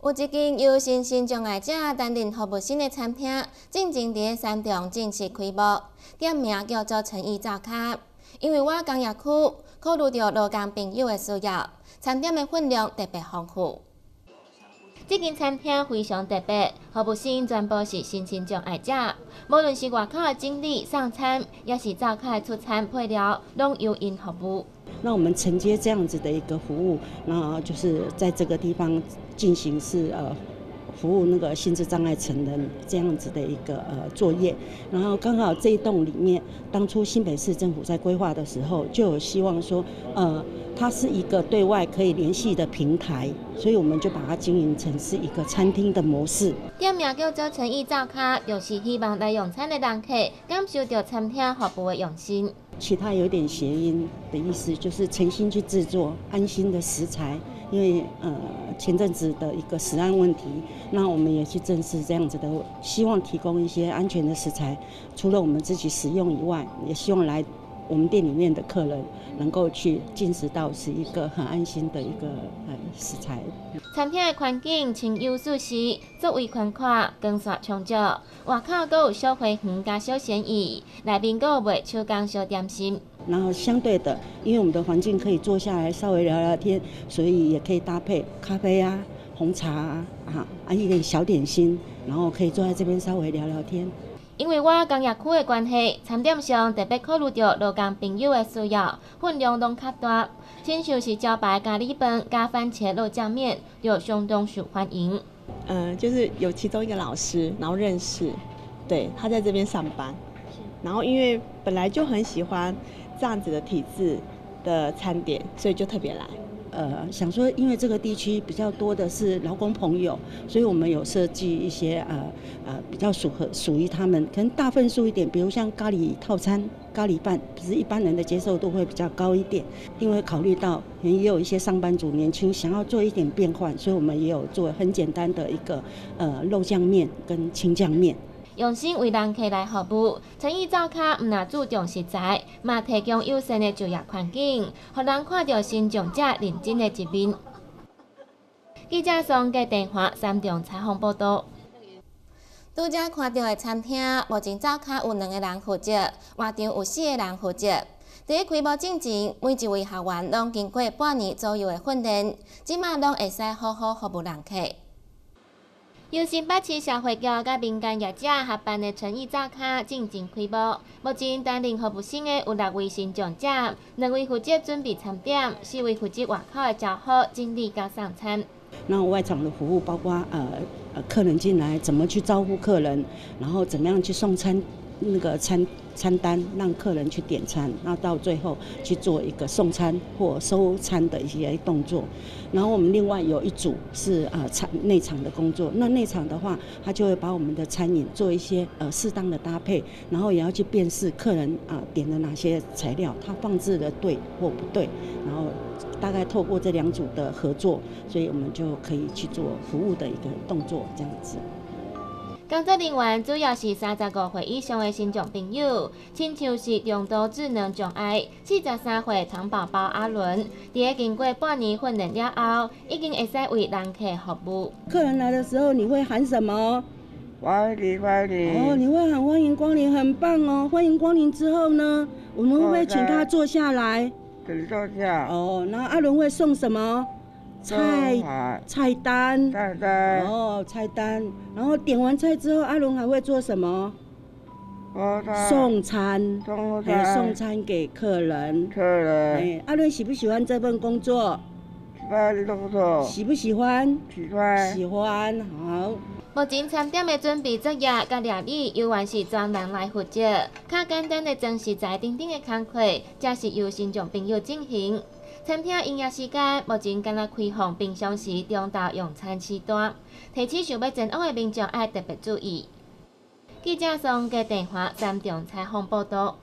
有一间由身心障碍者担任服务生的餐厅，正正伫山中正式开幕，店名叫做诚意早咖。因为我工业区考虑到劳工朋友的需要，餐点的分量特别丰富。这间餐厅非常特别，服务生全部是身心障碍者，无论是外口的经理上餐，也是灶卡的出餐配料，拢由因服务。那我们承接这样子的一个服务，那就是在这个地方进行是呃服务那个心智障碍成人这样子的一个呃作业。然后刚好这一栋里面，当初新北市政府在规划的时候，就有希望说，呃，它是一个对外可以联系的平台，所以我们就把它经营成是一个餐厅的模式。店名叫做诚意灶卡，就是希望来用餐的人客感受到餐厅服务的用心。其他有点谐音的意思，就是诚心去制作安心的食材。因为呃前阵子的一个食安问题，那我们也去正视这样子的，希望提供一些安全的食材，除了我们自己使用以外，也希望来。我们店里面的客人能够去进食到是一个很安心的一个呃食材。餐厅的环境清幽舒适，座位宽阔，光线充足，外口都有小花园加小闲椅，内面阁有卖手工小点心。然后相对的，因为我们的环境可以坐下来稍微聊聊天，所以也可以搭配咖啡啊、红茶啊，啊一点小点心，然后可以坐在这边稍微聊聊天。因为我工业区的关系，餐点上特别考虑到劳工朋友的需要，分量拢较大，亲像是招牌咖喱饭加番茄肉酱面，就相当受欢迎。嗯，就是有其中一个老师，然后认识，对他在这边上班，然后因为本来就很喜欢这样子的体质的餐点，所以就特别来。呃，想说，因为这个地区比较多的是劳工朋友，所以我们有设计一些呃呃比较属合属于他们，可能大份数一点，比如像咖喱套餐、咖喱饭，只是一般人的接受度会比较高一点。因为考虑到也有一些上班族年轻想要做一点变换，所以我们也有做很简单的一个呃肉酱面跟青酱面。用心为人客来服务，诚意灶卡毋但注重食材，嘛提供友善的就业环境，互人看到新长者认真的一面。记者送给电话三重采访报道。拄则看到的餐厅，目前灶卡有两个人负责，外场有四个人负责。在开幕之前，每一位学员拢经过半年左右的训练，即马拢会使好好服务人客。由新北市社会局甲民间业者合办的诚意早卡正式开幕。目前担任服务生的有六位新长者，两位负责准备餐点，四位负责外口的招呼、整理加上餐。那外场的服务包括呃客人进来怎么去招呼客人，然后怎么样去送餐。那个餐餐单让客人去点餐，那到最后去做一个送餐或收餐的一些动作。然后我们另外有一组是啊餐内场的工作，那内场的话，他就会把我们的餐饮做一些呃适当的搭配，然后也要去辨识客人啊点了哪些材料，他放置的对或不对。然后大概透过这两组的合作，所以我们就可以去做服务的一个动作，这样子。工作人员主要是三十五岁以上的新障朋友，亲像是重度智能障碍四十三岁糖宝宝阿伦，在经过半年训练了后，已经会使为人客服务。客人来的时候，你会喊什么？欢迎欢迎。哦，你会喊欢迎光临，很棒哦！欢迎光临之后呢，我们会不会请他坐下来？请坐下。哦，那阿伦会送什么？菜菜单，菜单哦，菜单。然后点完菜之后，阿龙还会做什么？送餐，送餐，送餐给客人。客人。哎，阿伦喜不喜欢这份工作？喜欢工作。喜不喜欢？喜欢。喜欢，好。目前餐点的准备作业甲料理，由原是专人来负责。较简单的装饰在顶顶的工课，则是由新众朋友进行。餐厅营业时间目前敢若开放平常时中到用餐时段，提醒想要进屋的民众要特别注意。记者送给电话三重采访报道。